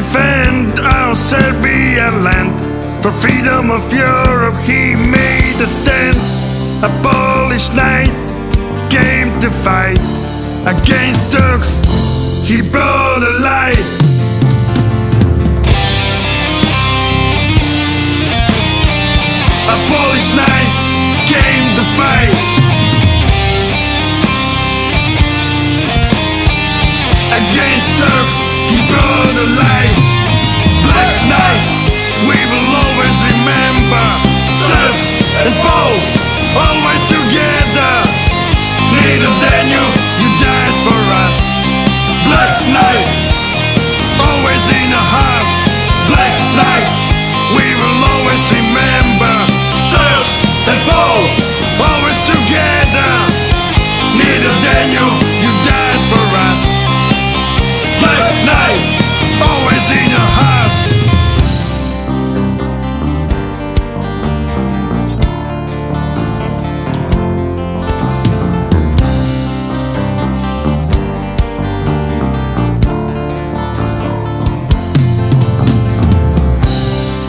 defend our Serbian land. For freedom of Europe, he made a stand. A Polish knight came to fight against Turks. He brought a light. A Polish knight came to fight against Turks.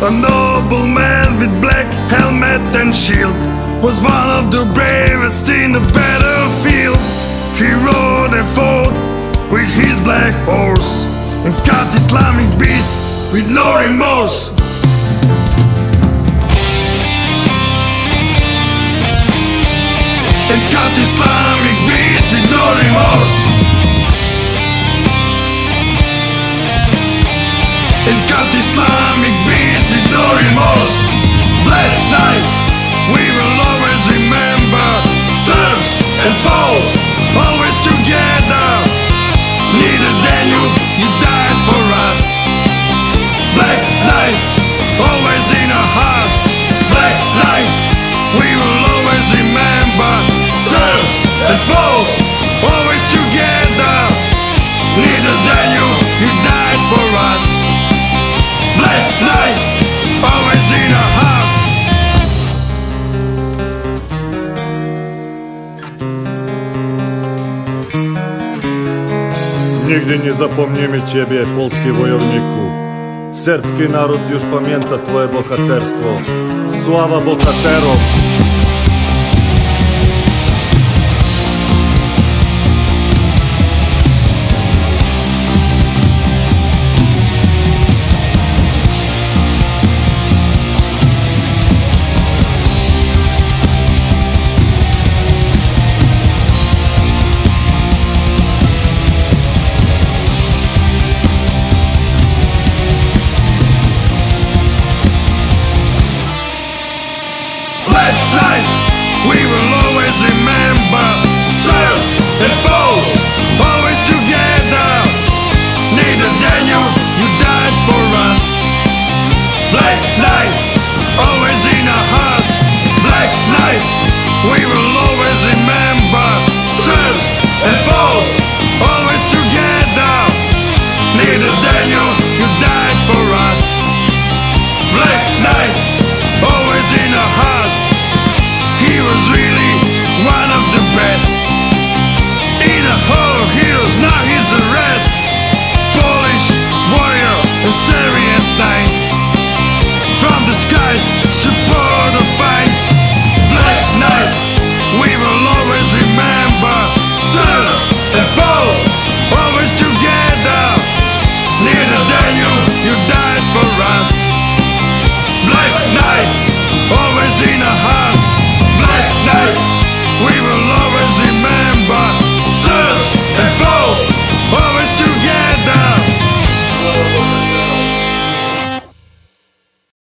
A noble man with black helmet and shield was one of the bravest in the battlefield. He rode and fought with his black horse and cut Islamic beast with no remorse. And cut Islamic beast with no remorse. And cut Islamic beast. Black Knight, we will always remember Serbs and Nigdy nie zapomniemy Ciebie, polski wojowniku. Serbski naród już pamięta Twoje bohaterstwo. Sława bohaterom! Knight, we will always remember Serbs for us. Black Knight, always in our hearts. Black Knight, we will always